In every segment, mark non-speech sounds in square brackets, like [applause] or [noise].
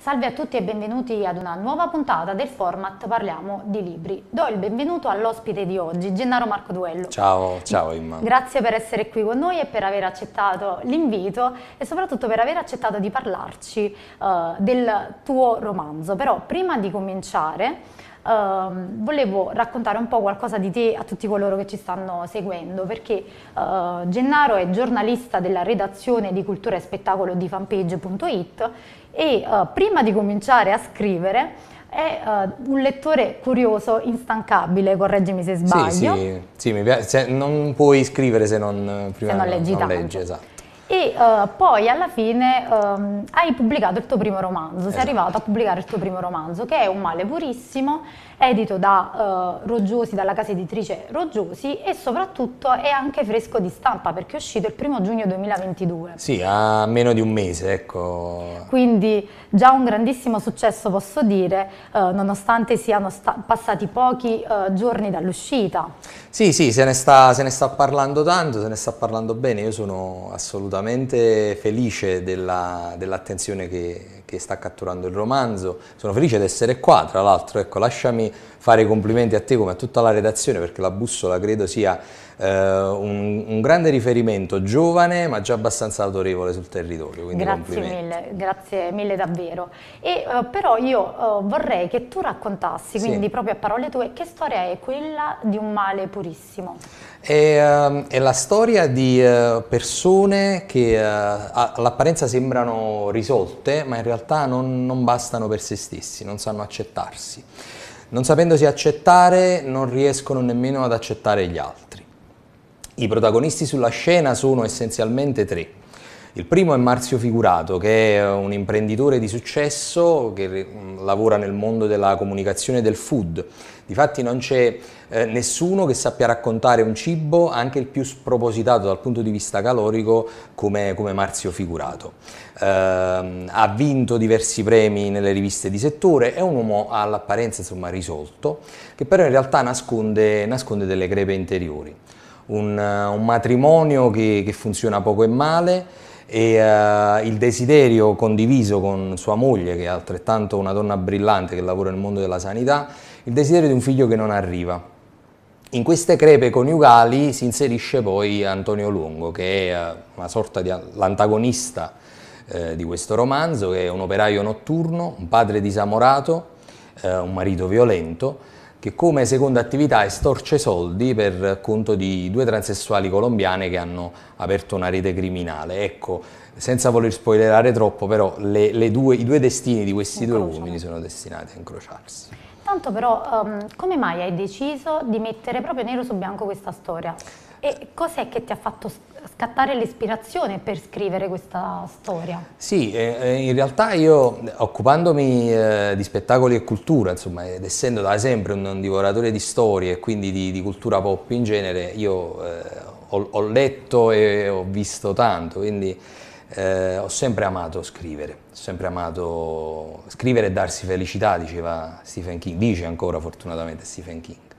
Salve a tutti e benvenuti ad una nuova puntata del format Parliamo di Libri. Do il benvenuto all'ospite di oggi, Gennaro Marco Duello. Ciao, ciao Imma. Grazie per essere qui con noi e per aver accettato l'invito e soprattutto per aver accettato di parlarci uh, del tuo romanzo. Però prima di cominciare Uh, volevo raccontare un po' qualcosa di te a tutti coloro che ci stanno seguendo perché uh, Gennaro è giornalista della redazione di cultura e spettacolo di fanpage.it e uh, prima di cominciare a scrivere è uh, un lettore curioso, instancabile, correggimi se sbaglio. Sì, sì, sì mi piace. non puoi scrivere se non, prima se non leggi non tanto. leggi, esatto. E uh, poi alla fine um, hai pubblicato il tuo primo romanzo, esatto. sei arrivato a pubblicare il tuo primo romanzo, che è Un male purissimo, edito da uh, Roggiosi, dalla casa editrice Roggiosi e soprattutto è anche fresco di stampa perché è uscito il primo giugno 2022. Sì, a meno di un mese, ecco. Quindi già un grandissimo successo posso dire, uh, nonostante siano passati pochi uh, giorni dall'uscita. Sì, sì, se ne, sta, se ne, sta, parlando tanto, se ne sta parlando bene, io sono assolutamente felice dell'attenzione dell che, che sta catturando il romanzo. Sono felice di essere qua, tra l'altro, ecco, lasciami fare i complimenti a te come a tutta la redazione perché la bussola credo sia eh, un, un, grande riferimento, giovane ma già abbastanza autorevole sul territorio. grazie mille, grazie mille davvero. E, uh, però io uh, vorrei che tu raccontassi, quindi sì. proprio a parole tue, che storia è quella di un male purissimo? È, uh, è la storia di persone che all'apparenza sembrano risolte ma in realtà non, non bastano per se stessi, non sanno accettarsi. Non sapendosi accettare non riescono nemmeno ad accettare gli altri. I protagonisti sulla scena sono essenzialmente tre. Il primo è Marzio Figurato, che è un imprenditore di successo che mm, lavora nel mondo della comunicazione del food. Difatti non c'è eh, nessuno che sappia raccontare un cibo, anche il più spropositato dal punto di vista calorico, come, come Marzio Figurato. Eh, ha vinto diversi premi nelle riviste di settore, è un uomo all'apparenza risolto, che però in realtà nasconde, nasconde delle crepe interiori un, eh, un matrimonio che, che, funziona poco e male e uh, il desiderio condiviso con sua moglie, che è altrettanto una donna brillante che lavora nel mondo della sanità, il desiderio di un figlio che non arriva. In queste crepe coniugali si inserisce poi Antonio Lungo, che è uh, una sorta di l'antagonista uh, di questo romanzo, che è un operaio notturno, un padre disamorato, un marito violento, che come seconda attività estorce soldi per conto di due transessuali colombiane che hanno aperto una rete criminale. Ecco, senza voler spoilerare troppo, però le, le due, i due destini di questi due uomini sono destinati a incrociarsi. Tanto però, um, come mai hai deciso di mettere proprio nero su bianco questa storia? E cos'è che ti ha fatto scattare l'ispirazione per scrivere questa storia? Sì, eh, in realtà io occupandomi eh, di spettacoli e cultura, insomma, ed essendo da sempre un, un divoratore di storie e quindi di, di, cultura pop in genere, io eh, ho, ho, letto e ho visto tanto, quindi eh, ho sempre amato scrivere, ho sempre amato scrivere e darsi felicità, diceva Stephen King, dice ancora fortunatamente Stephen King.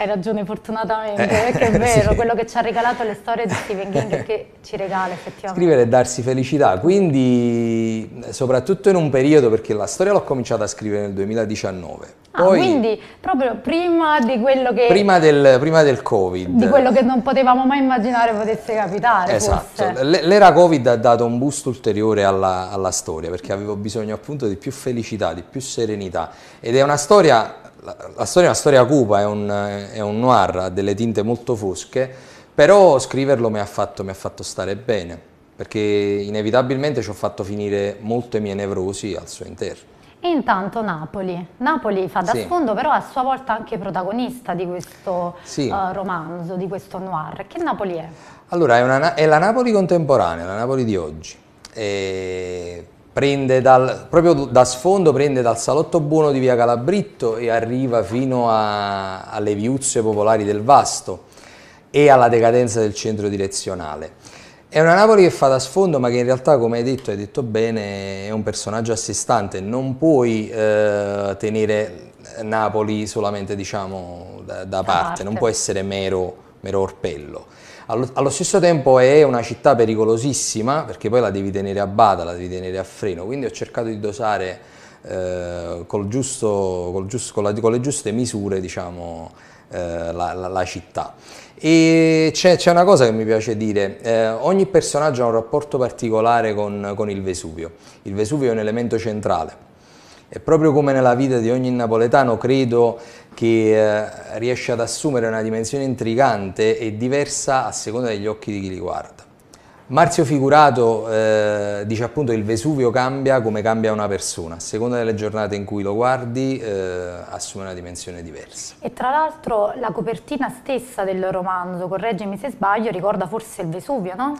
Hai ragione fortunatamente, eh, perché è [laughs] vero, sì. quello che ci ha regalato le storie di Stephen King che ci regala effettivamente. Scrivere e darsi felicità, quindi soprattutto in un periodo, perché la storia l'ho cominciata a scrivere nel 2019. Ah, Poi, quindi proprio prima di quello che... Prima del, prima del Covid. Di quello che non potevamo mai immaginare potesse capitare. Esatto, l'era Covid ha dato un boost ulteriore alla, alla storia, perché avevo bisogno appunto di più felicità, di più serenità. Ed è una storia la, la, storia è una storia cupa, è un, è un, noir, ha delle tinte molto fosche, però scriverlo mi ha fatto, mi ha fatto stare bene, perché inevitabilmente ci ho fatto finire molte mie nevrosi al suo interno. E intanto Napoli. Napoli fa da sì. sfondo, però a sua volta anche protagonista di questo sì. uh, romanzo, di questo noir. Che Napoli è? Allora, è, una, è la Napoli contemporanea, la Napoli di oggi. E prende dal, proprio da sfondo prende dal salotto buono di via Calabritto e arriva fino a, alle viuzze popolari del Vasto e alla decadenza del centro direzionale. È una Napoli che fa da sfondo ma che in realtà come hai detto, hai detto bene, è un personaggio a sé stante, non puoi eh, tenere Napoli solamente diciamo, da, da, parte, parte, non può essere mero, mero orpello Allo, allo, stesso tempo è una città pericolosissima perché poi la devi tenere a bada, la devi tenere a freno, quindi ho cercato di dosare eh, col giusto, col giusto, con, la, con, le giuste misure diciamo, eh, la, la, la, città. E c'è, una cosa che mi piace dire, eh, ogni personaggio ha un rapporto particolare con, con il Vesuvio, il Vesuvio è un elemento centrale. E proprio come nella vita di ogni napoletano credo che eh, riesce ad assumere una dimensione intrigante e diversa a seconda degli occhi di chi li guarda. Marzio Figurato eh, dice appunto il Vesuvio cambia come cambia una persona, a seconda delle giornate in cui lo guardi eh, assume una dimensione diversa. E tra l'altro la copertina stessa del romanzo, correggimi se sbaglio, ricorda forse il Vesuvio, no?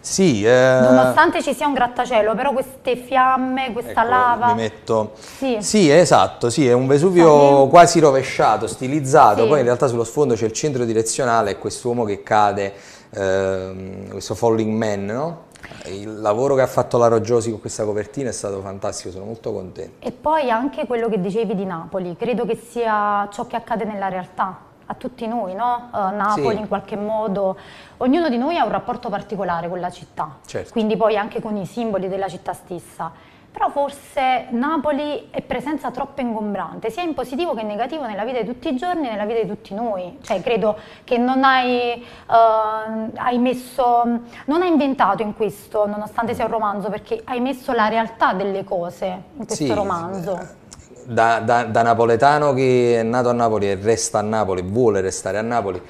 Sì. Eh... Nonostante ci sia un grattacielo, però queste fiamme, questa ecco, lava... Metto... Sì. sì, esatto, sì, è un Vesuvio sì. quasi rovesciato, stilizzato, sì. poi in realtà sullo sfondo c'è il centro direzionale e quest'uomo che cade, eh, questo falling man, no? Il lavoro che ha fatto la Roggiosi con questa copertina è stato fantastico, sono molto contento. E poi anche quello che dicevi di Napoli, credo che sia ciò che accade nella realtà a tutti noi, no? uh, Napoli sì. in qualche modo, ognuno di noi ha un rapporto particolare con la città, certo. quindi poi anche con i simboli della città stessa. Però forse Napoli è presenza troppo ingombrante, sia in positivo che in negativo nella vita di tutti i giorni e nella vita di tutti noi. Cioè credo che non hai, uh, hai messo, non hai inventato in questo, nonostante sia un romanzo, perché hai messo la realtà delle cose in questo sì, romanzo da, da, da, napoletano che è nato a Napoli e resta a Napoli, vuole restare a Napoli,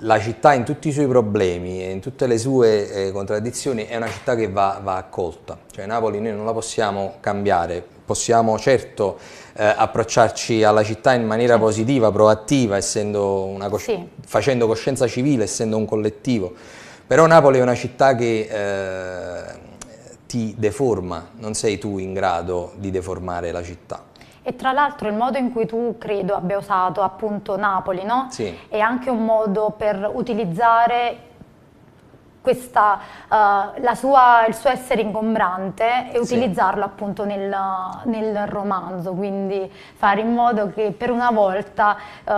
la città in tutti i suoi problemi e in tutte le sue eh, contraddizioni è una città che va, va, accolta. Cioè Napoli noi non la possiamo cambiare, possiamo certo eh, approcciarci alla città in maniera positiva, proattiva, cos sì. facendo coscienza civile, essendo un collettivo. Però Napoli è una città che eh, ti deforma, non sei tu in grado di deformare la città. E tra l'altro il modo in cui tu credo abbia usato appunto Napoli, no? Sì. È anche un modo per utilizzare questa, uh, sua, il suo essere ingombrante e utilizzarlo sì. appunto nel, nel, romanzo, quindi fare in modo che per una volta, uh,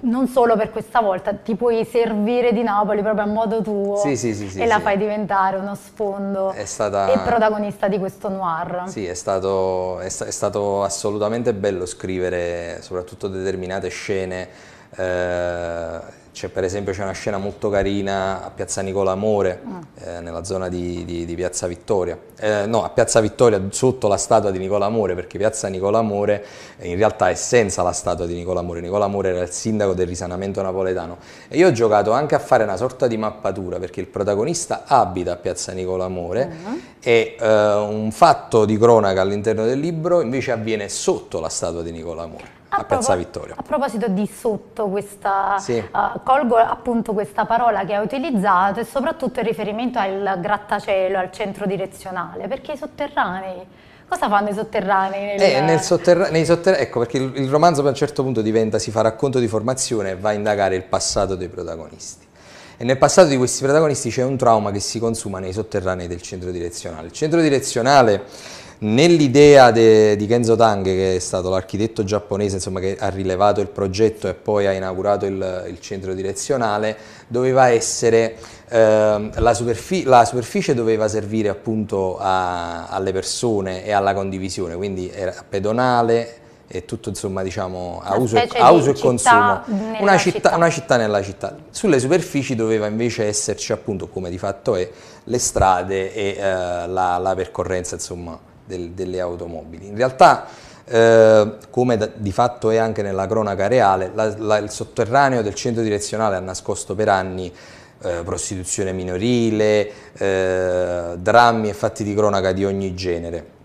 non solo per questa volta, ti puoi servire di Napoli proprio a modo tuo sì, sì, e la fai diventare uno sfondo stata... e protagonista di questo noir. Sì, è stato, è, sta, è stato assolutamente bello scrivere soprattutto determinate scene eh, c'è per esempio c'è una scena molto carina a Piazza Nicola Amore, mm. eh, nella zona di, di, di Piazza Vittoria, eh, no a Piazza Vittoria sotto la statua di Nicola Amore, perché Piazza Nicola Amore eh, in realtà è senza la statua di Nicola Amore, Nicola Amore era il sindaco del risanamento napoletano e io ho giocato anche a fare una sorta di mappatura perché il protagonista abita a Piazza Nicola Amore mm. e eh, un fatto di cronaca all'interno del libro invece avviene sotto la statua di Nicola Amore a, Piazza Vittoria. A proposito di sotto, questa, sì. uh, colgo appunto questa parola che hai utilizzato e soprattutto il riferimento al grattacielo, al centro direzionale, perché i sotterranei, cosa fanno i sotterranei? Nel... Eh, nel sotterra nei sotterra ecco perché il, il romanzo per un certo punto diventa, si fa racconto di formazione e va a indagare il passato dei protagonisti. E nel passato di questi protagonisti c'è un trauma che si consuma nei sotterranei del centro direzionale. Il centro direzionale Nell'idea di Kenzo Tange, che è stato l'architetto giapponese insomma, che ha rilevato il progetto e poi ha inaugurato il, il centro direzionale, doveva essere, eh, la, superficie, la, superficie doveva servire appunto a, alle persone e alla condivisione, quindi era pedonale, e tutto insomma diciamo a uso, e, a uso e consumo una città, città. una città, nella città sulle superfici doveva invece esserci appunto come di fatto è le strade e eh, la, la percorrenza insomma del, delle automobili. In realtà, eh, come da, di fatto è anche nella cronaca reale, la, la, il sotterraneo del centro direzionale ha nascosto per anni eh, prostituzione minorile, eh, drammi e fatti di cronaca di ogni genere.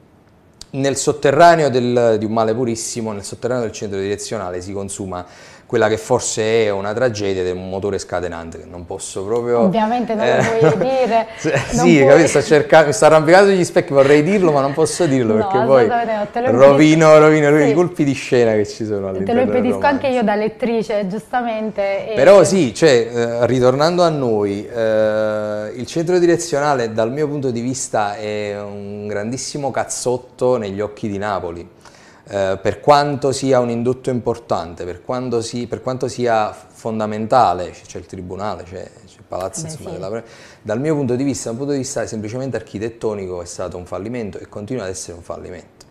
Nel sotterraneo del, di un male purissimo, nel sotterraneo del centro direzionale si consuma quella che forse è una tragedia ed è un motore scatenante che non posso proprio... Ovviamente non eh, lo vuoi [laughs] dire. sì, puoi... capito, sto cercando, mi sto arrampicando sugli specchi, vorrei dirlo ma non posso dirlo no, perché poi rovino, rovino, rovino sì. i colpi di scena che ci sono all'interno Te lo impedisco anche io da lettrice, giustamente. E... Però sì, cioè, eh, ritornando a noi, eh, il centro direzionale dal mio punto di vista è un grandissimo cazzotto negli occhi di Napoli eh, per quanto sia un indotto importante, per, si, per quanto sia fondamentale, c'è il tribunale, c'è palazzo, Beh, insomma, sì. della- dal mio punto di vista, da un punto di vista semplicemente architettonico, è stato un fallimento e continua ad essere un fallimento.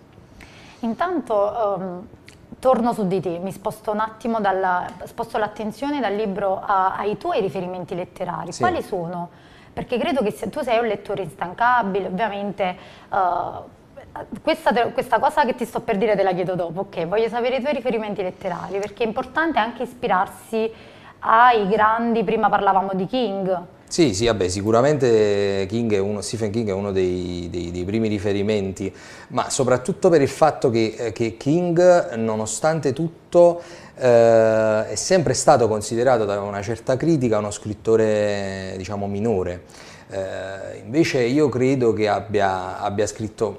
Intanto ehm, torno su di te, mi sposto un attimo, dalla, sposto l'attenzione dal libro a- ai tuoi riferimenti letterari. Sì. Quali sono? Perché credo che se tu sei un lettore instancabile, ovviamente eh, questa, questa cosa che ti sto per dire te la chiedo dopo, ok? Voglio sapere i tuoi riferimenti letterari, perché è importante anche ispirarsi ai grandi, prima parlavamo di King, Sì, sì, vabbè, sicuramente King uno- Stephen King è uno dei, dei- dei primi riferimenti, ma soprattutto per il fatto che, eh, che King, nonostante tutto, eh, è sempre stato considerato da una certa critica uno scrittore, diciamo, minore. Eh, invece io credo che abbia, abbia scritto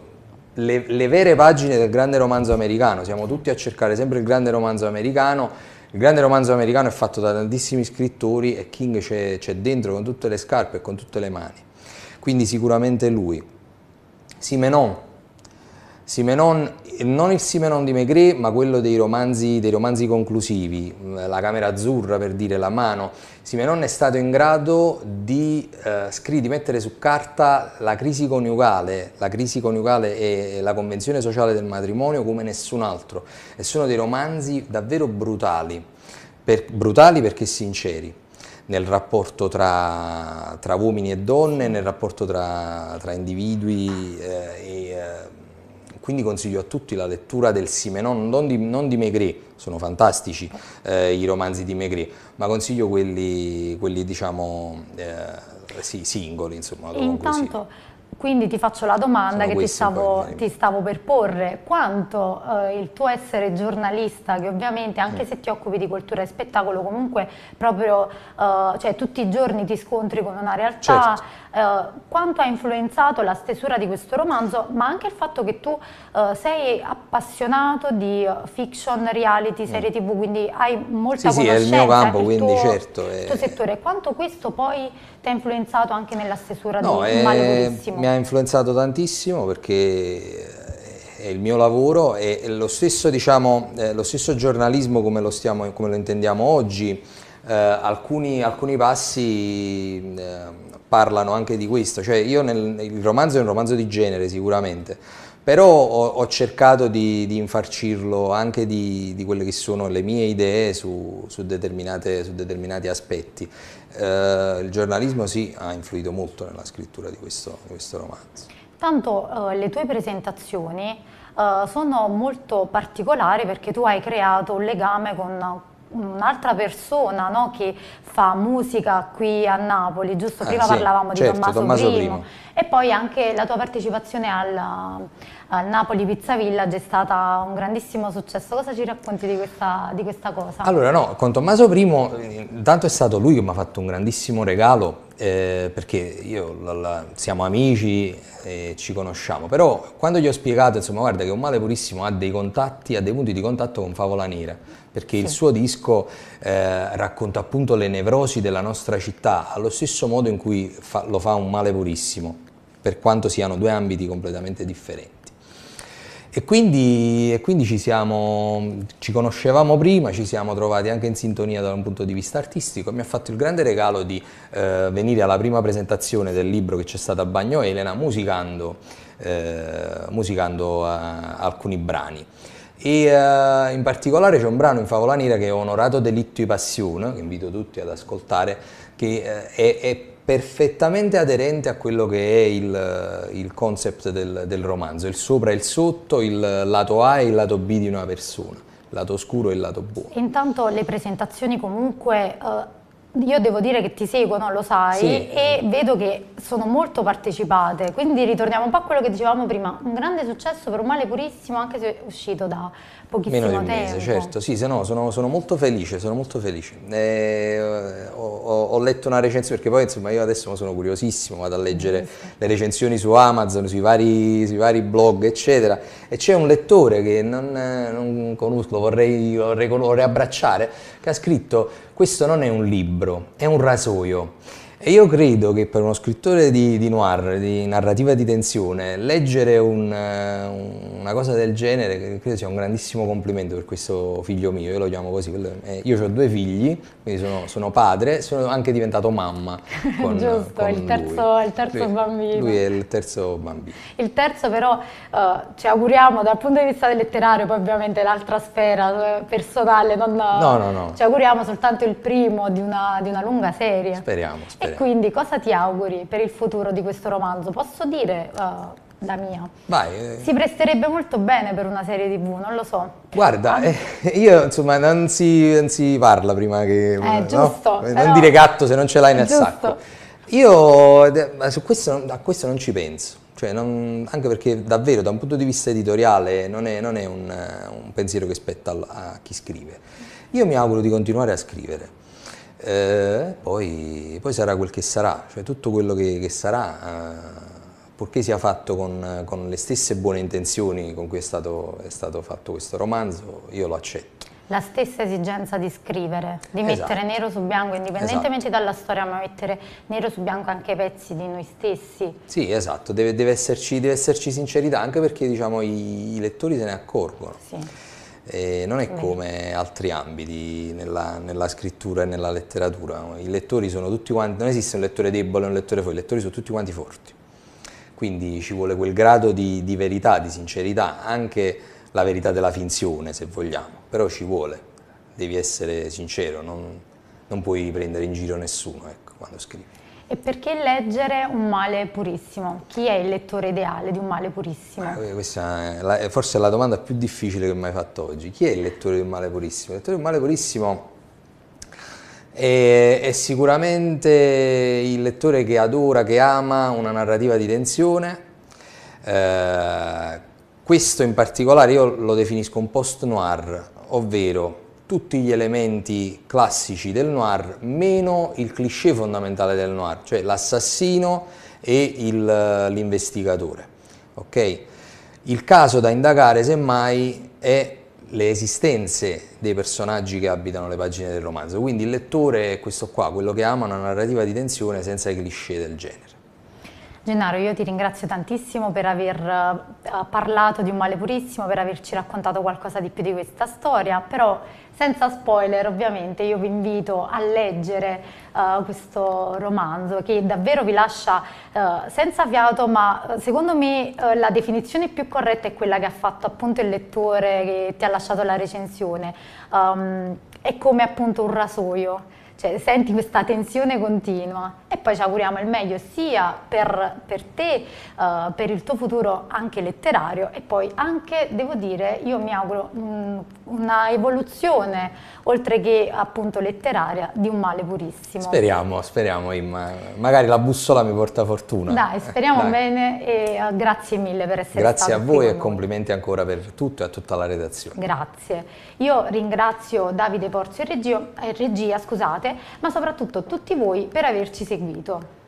le, le vere pagine del grande romanzo americano, siamo tutti a cercare sempre il grande romanzo americano, il grande romanzo americano è fatto da tantissimi scrittori e King c'è, dentro con tutte le scarpe e con tutte le mani, quindi sicuramente lui. Simenon, Simenon, non il Simenon di Maigret, ma quello dei romanzi, dei romanzi conclusivi, La Camera Azzurra per dire La Mano. Simenon è stato in grado di, eh, di mettere su carta la crisi coniugale, la crisi coniugale e la convenzione sociale del matrimonio come nessun altro. E sono dei romanzi davvero brutali, per- brutali perché sinceri nel rapporto tra, tra uomini e donne, nel rapporto tra, tra individui eh, e eh, quindi consiglio a tutti la lettura del Simenon, non di, non di Maigret, sono fantastici eh, i romanzi di Maigret, ma consiglio quelli, quelli diciamo eh, sì, singoli, insomma. Intanto, quindi ti faccio la domanda Sono che ti stavo, ti stavo per porre. Quanto eh, il tuo essere giornalista, che ovviamente anche Mm. se ti occupi di cultura e spettacolo, comunque proprio, eh, cioè tutti i giorni ti scontri con una realtà, Certo. Eh, quanto ha influenzato la stesura di questo romanzo, ma anche il fatto che tu eh, sei appassionato di eh, fiction, reality, serie tv, quindi hai molta Mm. Sì, sì, è il mio campo, il quindi tuo- certo, Il è- tuo settore, quanto questo poi ti ha influenzato anche nella stesura No, di è- mi ha influenzato tantissimo perché è il mio lavoro e e lo stesso, diciamo, eh, lo stesso giornalismo come lo, stiamo, come lo intendiamo oggi, eh, alcuni, alcuni passi eh, parlano anche di questo, cioè io nel, il romanzo è un romanzo di genere sicuramente, però ho, ho cercato di, di infarcirlo anche di, di quelle che sono le mie idee su, su su determinati aspetti. Eh, il giornalismo sì ha influito molto nella scrittura di questo, di questo romanzo. Tanto eh, le tue presentazioni eh, sono molto particolari perché tu hai creato un legame con un'altra persona no, che fa musica qui a Napoli, giusto? Ah, Prima sì, parlavamo di certo, Tommaso, Tommaso I. e poi anche la tua partecipazione al, al Napoli Pizza Village è stata un grandissimo successo. Cosa ci racconti di questa, di questa cosa? Allora no, con Tommaso I, intanto è stato lui che mi ha fatto un grandissimo regalo, eh, perché io la- la- siamo amici e ci conosciamo, però quando gli ho spiegato, insomma, guarda che un male purissimo ha dei contatti, ha dei punti di contatto con Favola Nera, perché il suo disco eh, racconta appunto le nevrosi della nostra città, allo stesso modo in cui fa- lo fa un male purissimo, per quanto siano due ambiti completamente differenti. E quindi, e quindi ci, siamo, ci conoscevamo prima, ci siamo trovati anche in sintonia da un punto di vista artistico e mi ha fatto il grande regalo di eh, venire alla prima presentazione del libro che c'è stata a Bagno Elena musicando, eh, musicando eh, alcuni brani. E eh, in particolare c'è un brano in Favola Nera che è Onorato Delitto e Passione, che invito tutti ad ascoltare, che eh, è, è perfettamente aderente a quello che è il, il concept del, del romanzo, il sopra e il sotto, il lato A e il lato B di una persona, il lato oscuro e il lato buono. Intanto le presentazioni comunque, eh, io devo dire che ti seguono, lo sai, Sì. e vedo che sono molto partecipate, quindi ritorniamo un po' a quello che dicevamo prima, un grande successo per un male purissimo anche se è uscito da pochissimo Meno di un tempo. mese, certo, sì, se no, sono, sono molto felice, sono molto felice. Eh, ho, ho- letto una recensione, perché poi insomma io adesso sono curiosissimo, vado a leggere le recensioni su Amazon, sui vari, sui vari blog, eccetera, e c'è un lettore che non, eh, non conosco, lo vorrei, vorrei, lo vorrei abbracciare, che ha scritto questo non è un libro, è un rasoio. E io credo che per uno scrittore di, di noir, di narrativa di tensione, leggere un, una cosa del genere credo sia un grandissimo complimento per questo figlio mio, io lo chiamo così. Eh, io ho due figli, quindi sono, sono padre, sono anche diventato mamma. [laughs] Con, Giusto, con il terzo, il terzo lui, bambino. Lui è il terzo bambino. Il terzo però uh, ci auguriamo dal punto di vista letterario, poi ovviamente l'altra sfera eh, personale, non, no, no, no. ci auguriamo soltanto il primo di una, di una lunga serie. Speriamo, speriamo. E quindi cosa ti auguri per il futuro di questo romanzo? Posso dire uh, la mia? Vai. Eh. Si presterebbe molto bene per una serie tv, non lo so. Guarda, ah. eh, io insomma non si, non si, parla prima che... Eh, giusto. No? Non dire gatto se non ce l'hai nel giusto. sacco. Io su questo, a questo non ci penso. Cioè non, anche perché davvero da un punto di vista editoriale non è, non è un, un, pensiero che spetta a chi scrive. Io mi auguro di continuare a scrivere eh, poi, poi, sarà quel che sarà, cioè tutto quello che, che sarà, eh, purché sia fatto con, con, le stesse buone intenzioni con cui è stato, è stato, fatto questo romanzo, io lo accetto. La stessa esigenza di scrivere, di esatto. mettere nero su bianco, indipendentemente esatto. dalla storia, ma mettere nero su bianco anche i pezzi di noi stessi. Sì, esatto, deve, deve, esserci, deve esserci, sincerità, anche perché diciamo, i, i lettori se ne accorgono. Sì. E non è come altri ambiti nella, nella, scrittura e nella letteratura. I lettori sono tutti quanti, non esiste un lettore debole e un lettore forte, i lettori sono tutti quanti forti. Quindi ci vuole quel grado di, di verità, di sincerità, anche la verità della finzione se vogliamo, però ci vuole, devi essere sincero, non, non puoi prendere in giro nessuno ecco, quando scrivi. E perché leggere un male purissimo? Chi è il lettore ideale di un male purissimo? Eh, questa è forse la domanda più difficile che ho mai fatto oggi. Chi è il lettore di un male purissimo? Il lettore di un male purissimo è, è sicuramente il lettore che adora, che ama una narrativa di tensione. Eh, questo in particolare io lo definisco un post-noir, ovvero tutti gli elementi classici del noir, meno il cliché fondamentale del noir, cioè l'assassino e l'investigatore. Okay? Il caso da indagare, semmai, è le esistenze dei personaggi che abitano le pagine del romanzo. Quindi il lettore è questo qua, quello che ama una narrativa di tensione senza i cliché del genere. Gennaro, io ti ringrazio tantissimo per aver uh, parlato di un male purissimo, per averci raccontato qualcosa di più di questa storia, però senza spoiler ovviamente io vi invito a leggere uh, questo romanzo che davvero vi lascia uh, senza fiato, ma secondo me la definizione più corretta è quella che ha fatto appunto il lettore che ti ha lasciato la recensione, um, è come appunto un rasoio cioè senti questa tensione continua e poi ci auguriamo il meglio sia per, per te, uh, per il tuo futuro anche letterario e poi anche, devo dire, io mi auguro mh, una evoluzione oltre che appunto letteraria di un male purissimo. Speriamo, speriamo Imma, magari la bussola mi porta fortuna. Dai, speriamo Dai. bene e uh, grazie mille per essere grazie stato Grazie a voi e complimenti ancora per tutto e a tutta la redazione. Grazie. Io ringrazio Davide Porzio e regia, regia scusate, ma soprattutto tutti voi per averci seguito.